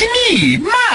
Me, Mud!